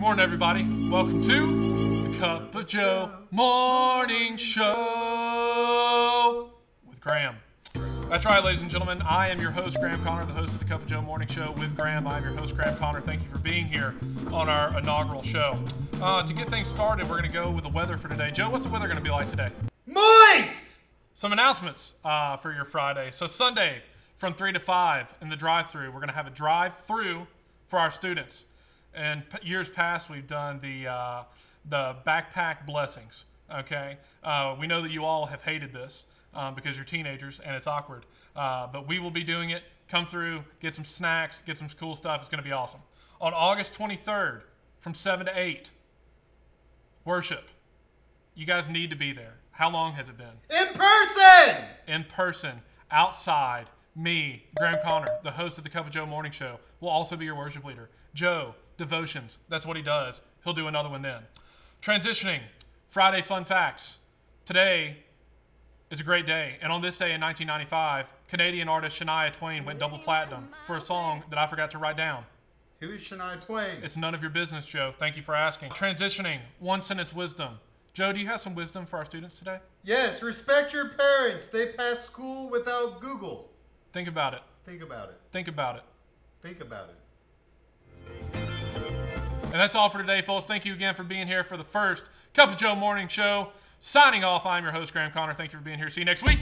morning, everybody. Welcome to the Cup of Joe Morning Show with Graham. That's right, ladies and gentlemen. I am your host, Graham Connor, the host of the Cup of Joe Morning Show with Graham. I'm your host, Graham Connor. Thank you for being here on our inaugural show. Uh, to get things started, we're going to go with the weather for today. Joe, what's the weather going to be like today? Moist! Some announcements uh, for your Friday. So, Sunday from 3 to 5 in the drive through, we're going to have a drive through for our students. And p- years past, we've done the, uh, the backpack blessings. Okay? Uh, we know that you all have hated this um, because you're teenagers and it's awkward. Uh, but we will be doing it. Come through, get some snacks, get some cool stuff. It's going to be awesome. On August 23rd, from 7 to 8, worship. You guys need to be there. How long has it been? In person! in person, outside, me, Graham Connor, the host of the Cup of Joe Morning Show, will also be your worship leader. Joe, devotions. That's what he does. He'll do another one then. Transitioning, Friday fun facts. Today is a great day. And on this day in 1995, Canadian artist Shania Twain went double platinum for a song that I forgot to write down. Who is Shania Twain? It's none of your business, Joe. Thank you for asking. Transitioning, one sentence wisdom. Joe, do you have some wisdom for our students today? yes, respect your parents. They pass school without Google. Think about it. Think about it. Think about it. Think about it. And that's all for today, folks. Thank you again for being here for the first Cup of Joe Morning Show. Signing off, I'm your host, Graham Connor. Thank you for being here. See you next week.